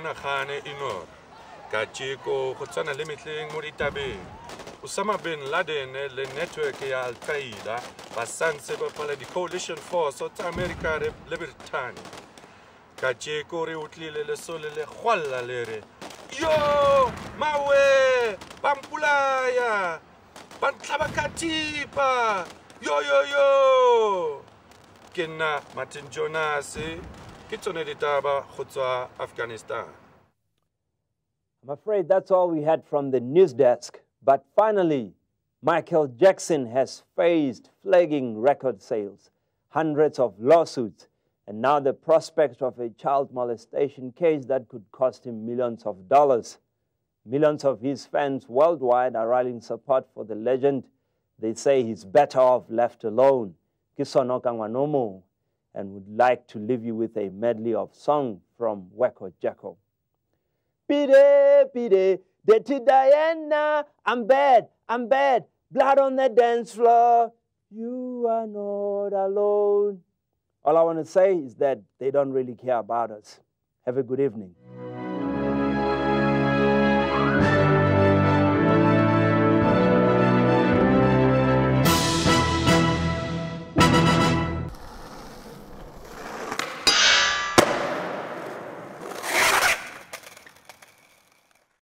nagane inor. Ka tšeko go tswana le metleng bin laden le network ya al-qaida ba santse ba phala di-coalition force tsa america le britain ka tšeko re utlwile lesole le gwalla le yo mawe ba mpolaya ba ntlhaba yo yo yo. Ke nna martin I'm afraid that's all we had from the news desk. But finally, Michael Jackson has faced flagging record sales, hundreds of lawsuits, and now the prospect of a child molestation case that could cost him millions of dollars. Millions of his fans worldwide are rallying support for the legend. They say he's better off left alone. Kisono Kangwanomo, and would like to leave you with a medley of song from Wacko Jacko. Pide, pide, dirty Diana, I'm bad, I'm bad, blood on the dance floor. You are not alone. All I want to say is that they don't really care about us. Have a good evening.